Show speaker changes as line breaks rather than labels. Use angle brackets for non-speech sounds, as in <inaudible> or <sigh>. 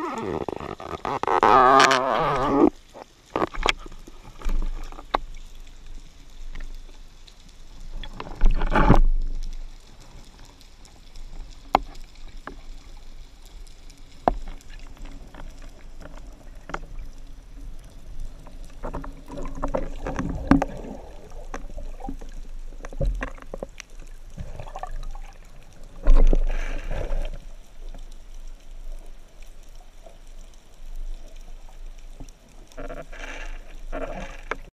Mm-hmm. <laughs>